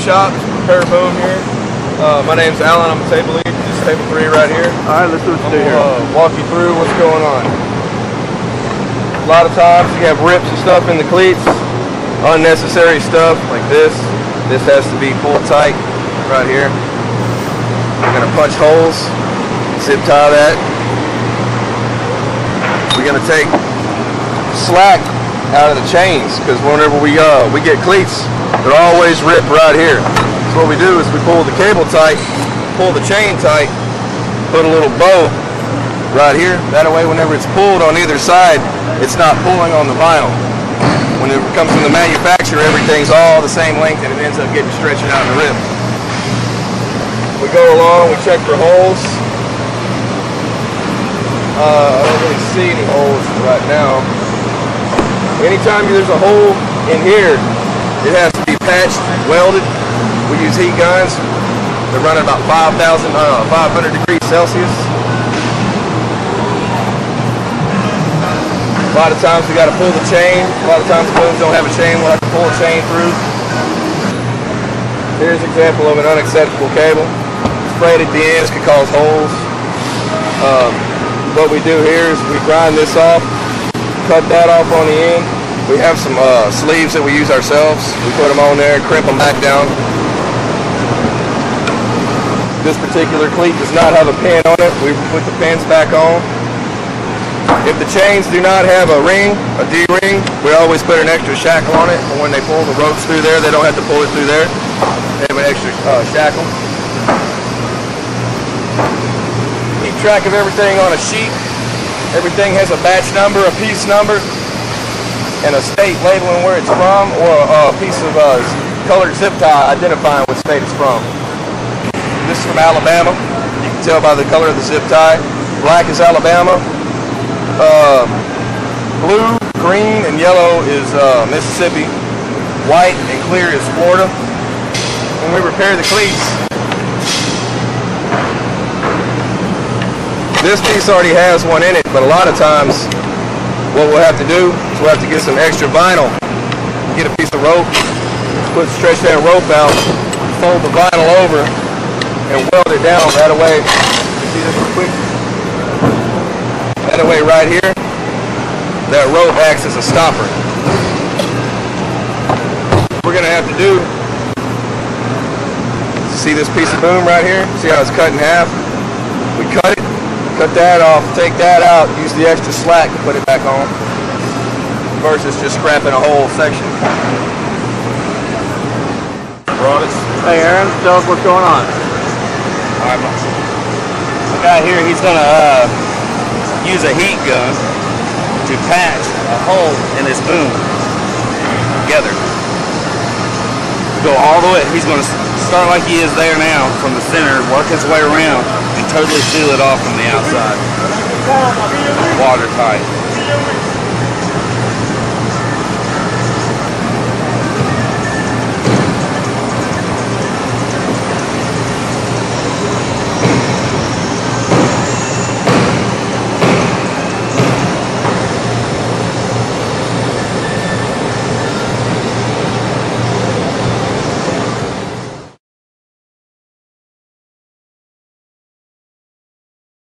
shop, repair boom here. Uh, my name's Alan. I'm a table lead. This is table three right here. All right, let's do what you do here. uh, walk you through what's going on. A lot of times you have rips and stuff in the cleats, unnecessary stuff like this. This has to be pulled tight right here. We're gonna punch holes, zip tie that. We're gonna take slack out of the chains because whenever we uh, we get cleats, they're always ripped right here. So what we do is we pull the cable tight, pull the chain tight, put a little bow right here. That way, whenever it's pulled on either side, it's not pulling on the vinyl. When it comes from the manufacturer, everything's all the same length and it ends up getting stretched out in the. We go along, we check for holes. Uh, I don't really see any holes right now. Anytime there's a hole in here, it has to be patched, welded. We use heat guns. They're running about 5,000, uh, 500 degrees Celsius. A lot of times we got to pull the chain. A lot of times booms don't have a chain. We'll have to pull a chain through. Here's an example of an unacceptable cable. Sprayed at the ends could cause holes. Um, what we do here is we grind this off, cut that off on the end. We have some uh, sleeves that we use ourselves. We put them on there, and crimp them back down. This particular cleat does not have a pin on it. We put the pins back on. If the chains do not have a ring, a D-ring, we always put an extra shackle on it. And when they pull the ropes through there, they don't have to pull it through there. They have an extra uh, shackle. Keep track of everything on a sheet. Everything has a batch number, a piece number, and a state labeling where it's from, or a piece of uh, colored zip tie identifying what state it's from. This is from Alabama. You can tell by the color of the zip tie. Black is Alabama. Uh, blue, green, and yellow is uh, Mississippi. White and clear is Florida. When we repair the cleats, this piece already has one in it, but a lot of times what we'll have to do is we'll have to get some extra vinyl. Get a piece of rope, put stretch that rope out, fold the vinyl over, and weld it down right away. See this real quick? That way right here, that rope acts as a stopper. We're gonna have to do, see this piece of boom right here? See how it's cut in half? We cut that off, take that out, use the extra slack to put it back on, versus just scrapping a whole section. Broadest. Hey, Aaron, tell us what's going on. Alright, the guy here, he's gonna uh, use a heat gun to patch a hole in this boom together. Go all the way, he's gonna start like he is there now from the center, work his way around, and totally seal it off from the outside. Watertight.